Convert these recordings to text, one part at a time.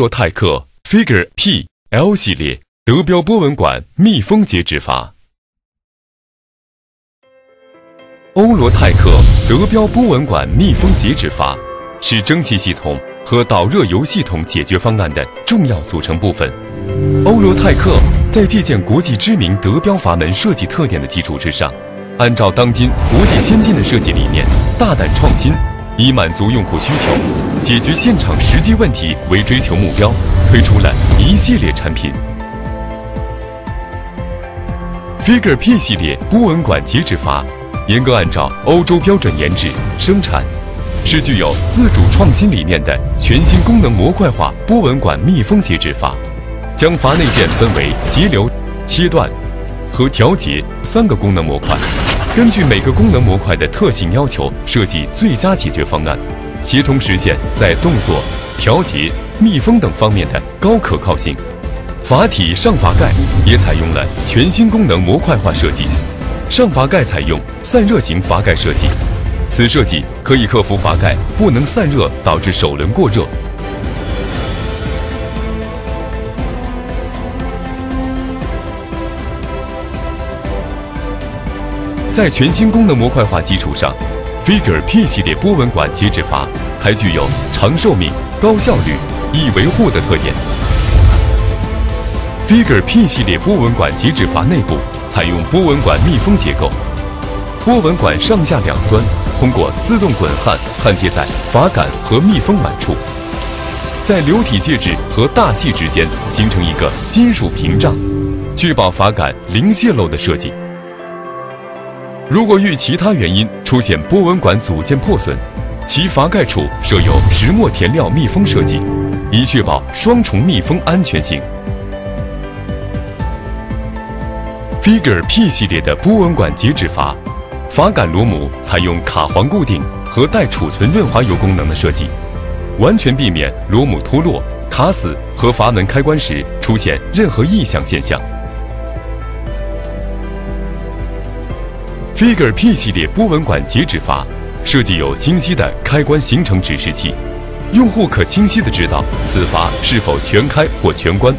罗泰克 Figure P L 系列德标波纹管密封节止阀。欧罗泰克德标波纹管密封节止阀是蒸汽系统和导热油系统解决方案的重要组成部分。欧罗泰克在借鉴国际知名德标阀门设计特点的基础之上，按照当今国际先进的设计理念，大胆创新。以满足用户需求、解决现场实际问题为追求目标，推出了一系列产品。Figure P 系列波纹管截制阀，严格按照欧洲标准研制生产，是具有自主创新理念的全新功能模块化波纹管密封截制阀。将阀内件分为截流、切断和调节三个功能模块。根据每个功能模块的特性要求，设计最佳解决方案，协同实现在动作、调节、密封等方面的高可靠性。阀体上阀盖也采用了全新功能模块化设计，上阀盖采用散热型阀盖设计，此设计可以克服阀盖不能散热导致手轮过热。在全新功能模块化基础上，Figure P 系列波纹管节制阀还具有长寿命、高效率、易维护的特点。Figure P 系列波纹管节制阀内部采用波纹管密封结构，波纹管上下两端通过自动滚焊焊接在阀杆和密封板处，在流体介质和大气之间形成一个金属屏障，确保阀杆零泄漏的设计。如果遇其他原因出现波纹管组件破损，其阀盖处设有石墨填料密封设计，以确保双重密封安全性。Figure P 系列的波纹管截止阀，阀杆螺母采用卡簧固定和带储存润滑油功能的设计，完全避免螺母脱落、卡死和阀门开关时出现任何异响现象。Figure P 系列波纹管截止阀设计有清晰的开关行程指示器，用户可清晰的知道此阀是否全开或全关。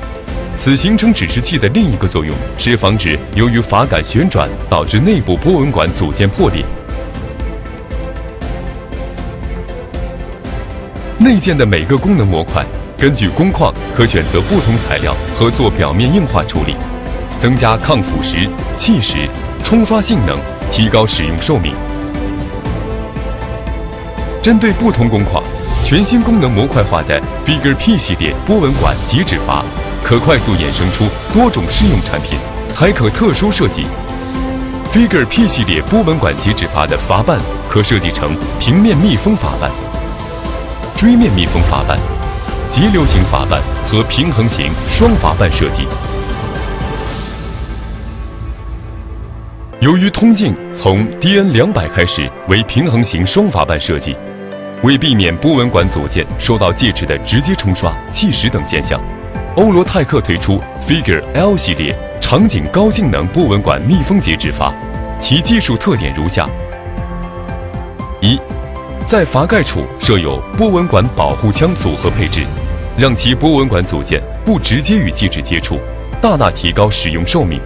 此行程指示器的另一个作用是防止由于阀杆旋转导致内部波纹管组件破裂。内件的每个功能模块根据工况可选择不同材料和做表面硬化处理，增加抗腐蚀、气蚀、冲刷性能。提高使用寿命。针对不同工况，全新功能模块化的 Figure P 系列波纹管截止阀，可快速衍生出多种适用产品，还可特殊设计。Figure P 系列波纹管截止阀的阀瓣可设计成平面密封阀瓣、锥面密封阀瓣、节流型阀瓣和平衡型双阀瓣设计。由于通径从 DN 两百开始为平衡型双阀瓣设计，为避免波纹管组件受到介质的直接冲刷、气蚀等现象，欧罗泰克推出 Figure L 系列场景高性能波纹管密封节制阀。其技术特点如下：一，在阀盖处设有波纹管保护腔组合配置，让其波纹管组件不直接与介质接触，大大提高使用寿命。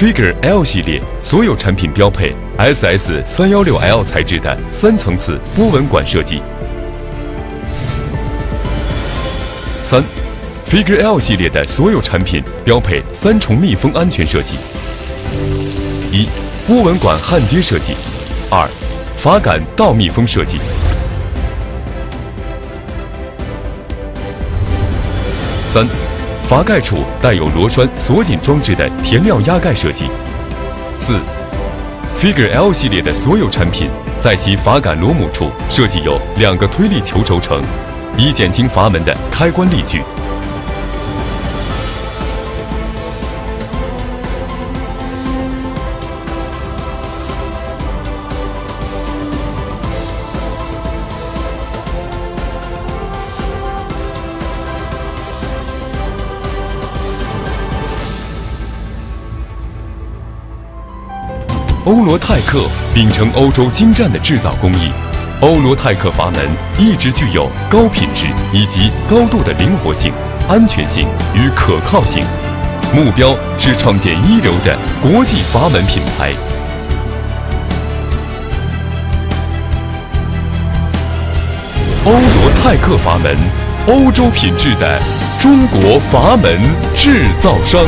，Figure L 系列所有产品标配 SS 三幺六 L 材质的三层次波纹管设计。三，Figure L 系列的所有产品标配三重密封安全设计：一，波纹管焊接设计；二，阀杆倒密封设计；三。阀盖处带有螺栓锁紧装置的填料压盖设计。四，Figure L 系列的所有产品在其阀杆螺母处设计有两个推力球轴承，以减轻阀门的开关力矩。欧罗泰克秉承欧洲精湛的制造工艺，欧罗泰克阀门一直具有高品质以及高度的灵活性、安全性与可靠性，目标是创建一流的国际阀门品牌。欧罗泰克阀门，欧洲品质的中国阀门制造商。